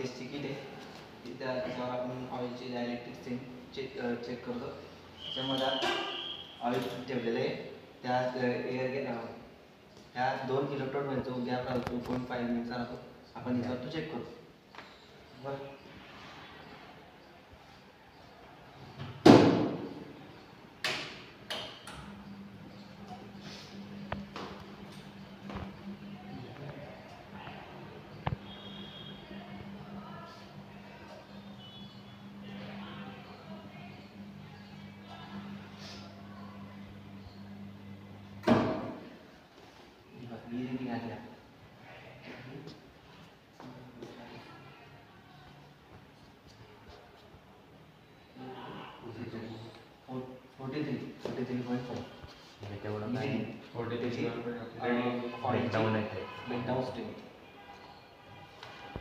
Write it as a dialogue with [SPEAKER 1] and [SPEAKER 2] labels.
[SPEAKER 1] टेस्टची kit आहे. ती त्या त्याच्यावर आपण ऑइलची डायरेक्ट चेक चेक करतो. त्याच्यामध्ये ऑइल ठेवलेलं आहे. त्यात एअर त्यात दोन इलेक्ट्रोडमध्ये जो गॅप राहतो. पॉईंट फाईव्ह मिनिटचा राहतो. आपण याच्यावर तो चेक करतो. बरं. Forty three forty three point five
[SPEAKER 2] तेवढं नाही. फोर्टी थ्री
[SPEAKER 1] अं, oil ची
[SPEAKER 2] डाऊन आहे
[SPEAKER 1] breakdown state.